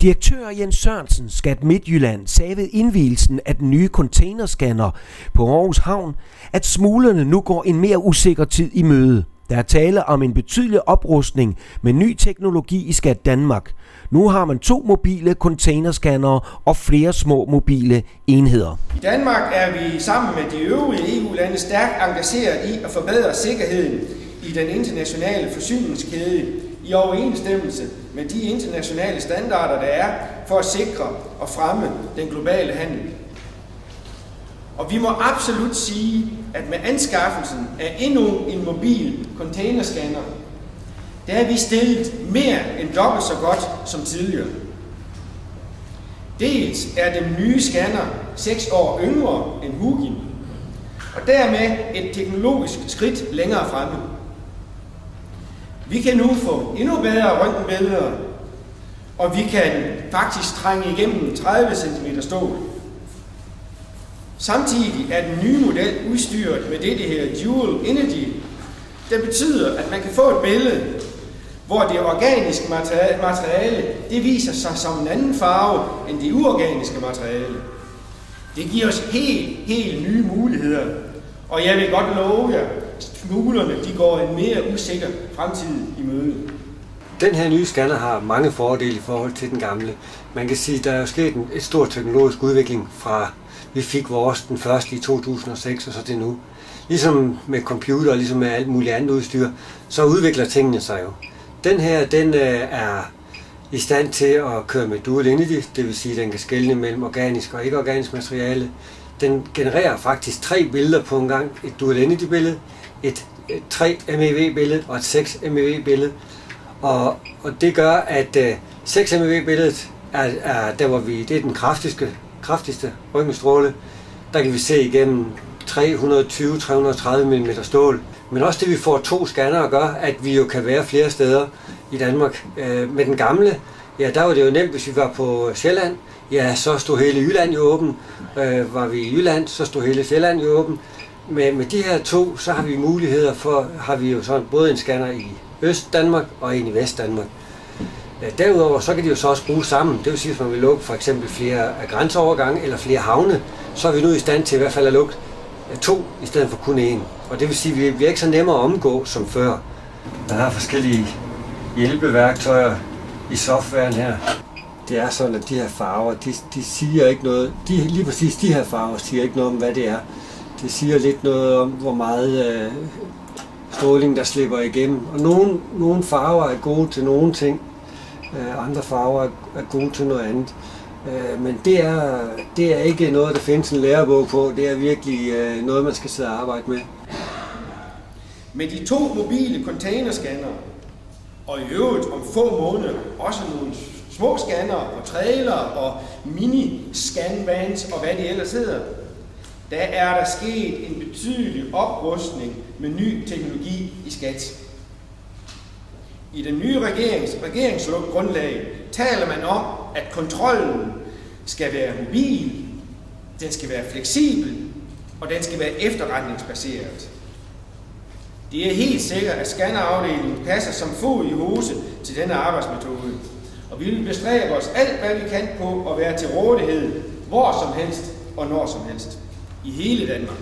Direktør Jens Sørensen, Skat Midtjylland, sagde ved indvielsen af den nye containerscanner på Aarhus Havn, at smuglerne nu går en mere usikker tid i møde. Der er tale om en betydelig oprustning med ny teknologi i Skat Danmark. Nu har man to mobile containerscannere og flere små mobile enheder. I Danmark er vi sammen med de øvrige EU-lande stærkt engageret i at forbedre sikkerheden i den internationale forsyningskæde i overensstemmelse med de internationale standarder, der er for at sikre og fremme den globale handel. Og vi må absolut sige, at med anskaffelsen af endnu en mobil containerscanner, der er vi stillet mere end dobbelt så godt som tidligere. Dels er den nye scanner 6 år yngre end Hugin, og dermed et teknologisk skridt længere fremme. Vi kan nu få endnu bedre røntgenbilleder, og vi kan faktisk trænge igennem 30 cm stål. Samtidig er den nye model udstyret med det, der hedder Dual Energy, der betyder, at man kan få et billede, hvor det organiske materiale, det viser sig som en anden farve end det uorganiske materiale. Det giver os helt, helt nye muligheder, og jeg vil godt love jer, fuglerne de går en mere usikker fremtid i møde. Den her nye scanner har mange fordele i forhold til den gamle. Man kan sige, at der er jo sket en et stor teknologisk udvikling fra vi fik vores den første i 2006 og så til nu. Ligesom med computer og ligesom med alt muligt andet udstyr, så udvikler tingene sig jo. Den her, den øh, er i stand til at køre med dual energy, det vil sige, at den kan skelne mellem organisk og ikke-organisk materiale. Den genererer faktisk tre billeder på en gang. Et dual energy billede, et, 3 MEV billede og et 6 MEV billede. Og, og det gør, at øh, 6 MEV billedet er, er der, hvor vi, det er den kraftigste, kraftigste røntgenstråle. Der kan vi se igennem 320-330 mm stål. Men også det, vi får to scanner gør, at vi jo kan være flere steder i Danmark. Øh, med den gamle, ja, der var det jo nemt, hvis vi var på Sjælland, ja, så stod hele Jylland jo åben. Øh, var vi i Jylland, så stod hele Sjælland jo åben med, med de her to, så har vi muligheder for, har vi jo sådan både en scanner i Øst-Danmark og en i Vest-Danmark. Øh, derudover så kan de jo så også bruges sammen. Det vil sige, at man vil lukke for eksempel flere grænseovergange eller flere havne, så er vi nu i stand til i hvert fald at lukke to i stedet for kun én. Og det vil sige, at vi er ikke så nemmere at omgå som før. Der er forskellige hjælpeværktøjer i softwaren her. Det er sådan, at de her farver, de, de siger ikke noget. De, lige præcis de her farver siger ikke noget om, hvad det er. Det siger lidt noget om, hvor meget øh, stråling, der slipper igennem. Og nogle, nogle farver er gode til nogle ting, øh, andre farver er, er gode til noget andet. Øh, men det er, det er ikke noget, der findes en lærebog på. Det er virkelig øh, noget, man skal sidde og arbejde med. Med de to mobile containerscanner, og i øvrigt om få måneder også nogle små scanner og trailer og mini-scanvans og hvad det ellers hedder, der er der sket en betydelig oprustning med ny teknologi i skat. I den nye regerings, regeringsgrundlag taler man om, at kontrollen skal være mobil, den skal være fleksibel, og den skal være efterretningsbaseret. Det er helt sikkert, at scannerafdelingen passer som fod i hose til denne arbejdsmetode. Og vi vil bestræbe os alt, hvad vi kan på at være til rådighed, hvor som helst og når som helst i hele Danmark.